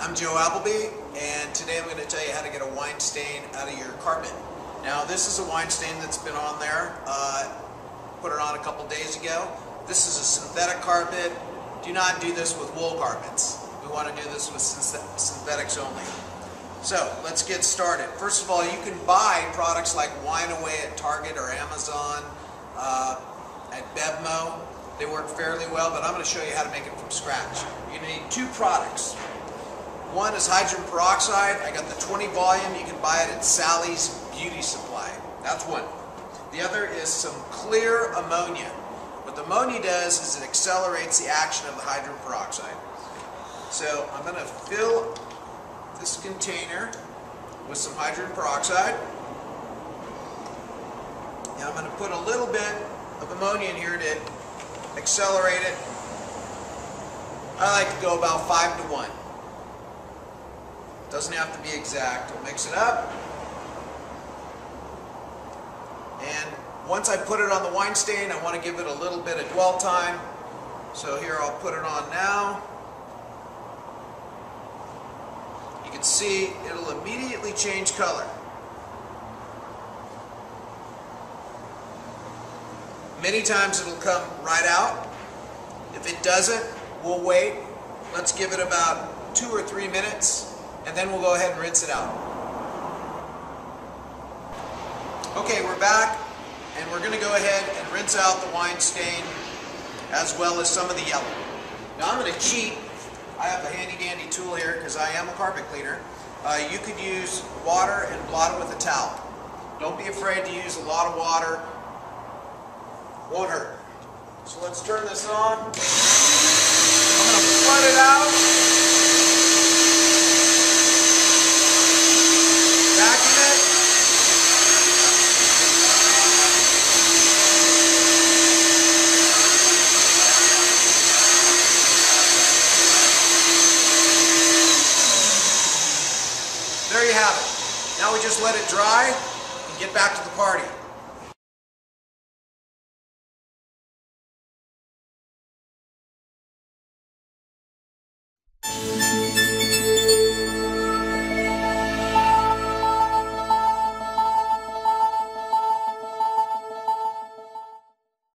I'm Joe Appleby, and today I'm going to tell you how to get a wine stain out of your carpet. Now, this is a wine stain that's been on there. Uh, put it on a couple days ago. This is a synthetic carpet. Do not do this with wool carpets. We want to do this with synthetics only. So, let's get started. First of all, you can buy products like Wine Away at Target or Amazon, uh, at Bevmo. They work fairly well, but I'm going to show you how to make it from scratch. You're going to need two products. One is hydrogen peroxide. I got the 20 volume. You can buy it at Sally's Beauty Supply. That's one. The other is some clear ammonia. What the ammonia does is it accelerates the action of the hydrogen peroxide. So I'm going to fill this container with some hydrogen peroxide. And I'm going to put a little bit of ammonia in here to accelerate it. I like to go about 5 to 1. Doesn't have to be exact. We'll mix it up. And once I put it on the wine stain, I want to give it a little bit of dwell time. So here I'll put it on now. You can see it'll immediately change color. Many times it'll come right out. If it doesn't, we'll wait. Let's give it about two or three minutes and then we'll go ahead and rinse it out. Okay, we're back, and we're going to go ahead and rinse out the wine stain as well as some of the yellow. Now I'm going to cheat. I have a handy dandy tool here because I am a carpet cleaner. Uh, you could use water and blot it with a towel. Don't be afraid to use a lot of water. Won't hurt. So let's turn this on. I'm going to flood it out. There you have it. Now we just let it dry and get back to the party.